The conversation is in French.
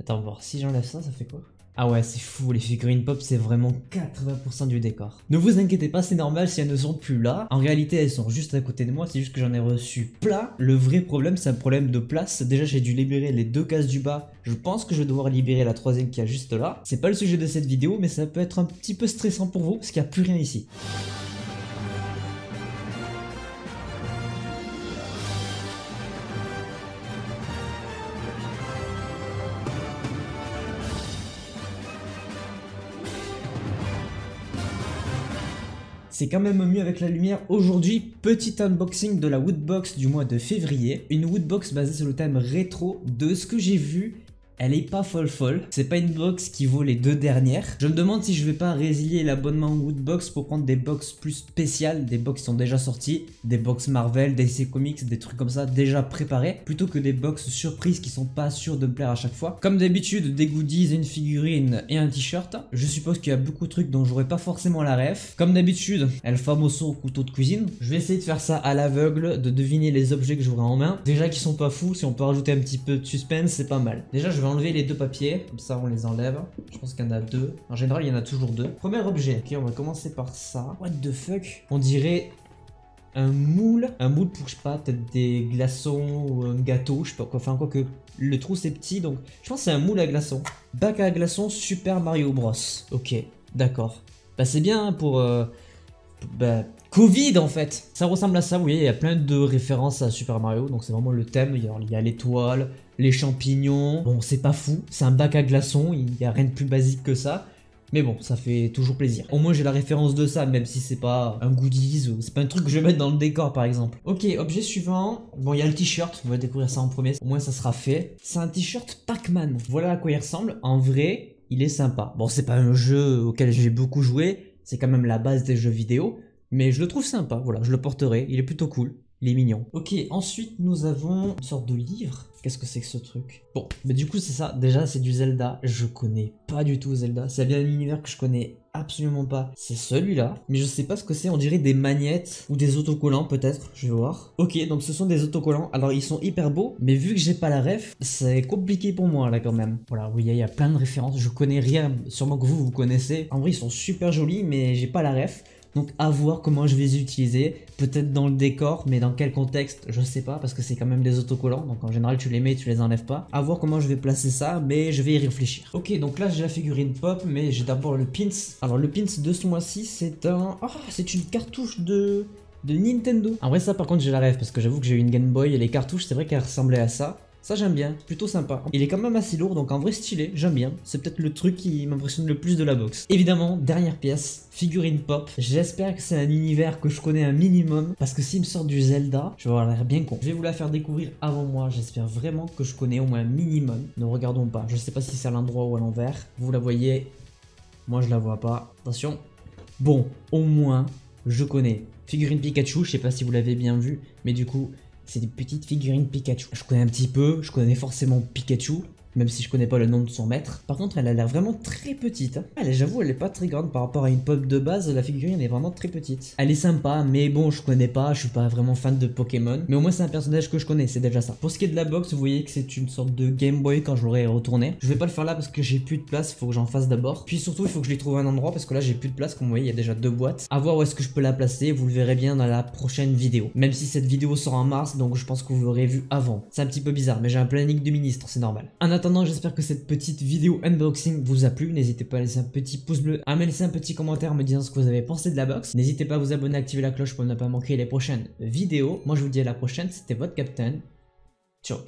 Attends, voir. Si j'enlève ça, ça fait quoi? Ah ouais, c'est fou, les figurines pop, c'est vraiment 80% du décor. Ne vous inquiétez pas, c'est normal si elles ne sont plus là. En réalité, elles sont juste à côté de moi, c'est juste que j'en ai reçu plein. Le vrai problème, c'est un problème de place. Déjà, j'ai dû libérer les deux cases du bas. Je pense que je vais devoir libérer la troisième qui est juste là. C'est pas le sujet de cette vidéo, mais ça peut être un petit peu stressant pour vous, parce qu'il n'y a plus rien ici. C'est quand même mieux avec la lumière. Aujourd'hui, petit unboxing de la Woodbox du mois de février. Une Woodbox basée sur le thème rétro de ce que j'ai vu elle est pas folle folle. C'est pas une box qui vaut les deux dernières. Je me demande si je vais pas résilier l'abonnement Woodbox pour prendre des box plus spéciales, des box qui sont déjà sorties, des box Marvel, DC Comics, des trucs comme ça déjà préparés, plutôt que des box surprises qui sont pas sûres de me plaire à chaque fois. Comme d'habitude, des goodies, une figurine et un t-shirt. Je suppose qu'il y a beaucoup de trucs dont j'aurais pas forcément la ref. Comme d'habitude, El Famoso couteau de cuisine. Je vais essayer de faire ça à l'aveugle, de deviner les objets que j'aurai en main. Déjà qu'ils sont pas fous, si on peut rajouter un petit peu de suspense, c'est pas mal. Déjà, je vais enlever les deux papiers, comme ça on les enlève. Je pense qu'il y en a deux. En général, il y en a toujours deux. Premier objet, ok, on va commencer par ça. What the fuck? On dirait un moule. Un moule pour, je sais pas, peut-être des glaçons ou un gâteau, je sais pas quoi. Enfin, quoi que le trou c'est petit, donc je pense que c'est un moule à glaçons. Bac à glaçons Super Mario Bros. Ok, d'accord. Bah c'est bien pour... Euh, bah, Covid en fait Ça ressemble à ça, vous voyez, il y a plein de références à Super Mario, donc c'est vraiment le thème, il y a l'étoile, les champignons, bon c'est pas fou, c'est un bac à glaçons, il n'y a rien de plus basique que ça, mais bon, ça fait toujours plaisir. Au moins j'ai la référence de ça, même si c'est pas un goodies, c'est pas un truc que je vais mettre dans le décor par exemple. Ok, objet suivant, bon il y a le t-shirt, on va découvrir ça en premier, au moins ça sera fait. C'est un t-shirt Pac-Man, voilà à quoi il ressemble, en vrai il est sympa. Bon c'est pas un jeu auquel j'ai beaucoup joué, c'est quand même la base des jeux vidéo, mais je le trouve sympa, voilà, je le porterai, il est plutôt cool. Il est mignon. Ok, ensuite nous avons une sorte de livre. Qu'est-ce que c'est que ce truc Bon, mais du coup c'est ça. Déjà c'est du Zelda. Je connais pas du tout Zelda. C'est bien un univers que je connais absolument pas. C'est celui-là. Mais je sais pas ce que c'est. On dirait des magnettes ou des autocollants peut-être. Je vais voir. Ok, donc ce sont des autocollants. Alors ils sont hyper beaux. Mais vu que j'ai pas la ref, c'est compliqué pour moi là quand même. Voilà, voyez, il y a plein de références. Je connais rien. Sûrement que vous, vous connaissez. En vrai, ils sont super jolis, mais j'ai pas la ref. Donc à voir comment je vais les utiliser, peut-être dans le décor, mais dans quel contexte, je sais pas, parce que c'est quand même des autocollants, donc en général tu les mets, tu les enlèves pas. À voir comment je vais placer ça, mais je vais y réfléchir. Ok, donc là j'ai la figurine pop, mais j'ai d'abord le pins. Alors le pins de ce mois-ci, c'est un... Ah, c'est une cartouche de de Nintendo. En vrai ça par contre j'ai la rêve parce que j'avoue que j'ai eu une Game Boy et les cartouches c'est vrai qu'elles ressemblaient à ça. Ça j'aime bien, plutôt sympa. Il est quand même assez lourd, donc en vrai stylé, j'aime bien. C'est peut-être le truc qui m'impressionne le plus de la box. Évidemment, dernière pièce, figurine pop. J'espère que c'est un univers que je connais un minimum, parce que s'il me sort du Zelda, je vais avoir l'air bien con. Je vais vous la faire découvrir avant moi, j'espère vraiment que je connais au moins un minimum. Ne regardons pas, je sais pas si c'est à l'endroit ou à l'envers. Vous la voyez, moi je la vois pas. Attention. Bon, au moins, je connais. Figurine Pikachu, je sais pas si vous l'avez bien vu, mais du coup, c'est des petites figurines Pikachu. Je connais un petit peu, je connais forcément Pikachu, même si je connais pas le nom de son maître. Par contre, elle a l'air vraiment très petite. Hein. Elle, j'avoue, elle est pas très grande par rapport à une pop de base. La figurine est vraiment très petite. Elle est sympa, mais bon, je connais pas, je suis pas vraiment fan de Pokémon. Mais au moins, c'est un personnage que je connais, c'est déjà ça. Pour ce qui est de la box, vous voyez que c'est une sorte de Game Boy quand je l'aurai retourné. Je vais pas le faire là parce que j'ai plus de place, il faut que j'en fasse d'abord. Puis surtout, il faut que je lui trouve un endroit parce que là, j'ai plus de place. Comme vous voyez, il y a déjà deux boîtes. À voir où est-ce que je peux la placer, vous le verrez bien dans la prochaine vidéo. Même si cette vidéo sort en mars, donc je pense que vous l'aurez vu avant. C'est un petit peu bizarre, mais j'ai un planning de ministre, c'est normal. En j'espère que cette petite vidéo unboxing vous a plu. N'hésitez pas à laisser un petit pouce bleu, à me laisser un petit commentaire me disant ce que vous avez pensé de la box. N'hésitez pas à vous abonner, à activer la cloche pour ne pas manquer les prochaines vidéos. Moi je vous dis à la prochaine, c'était votre Captain. Ciao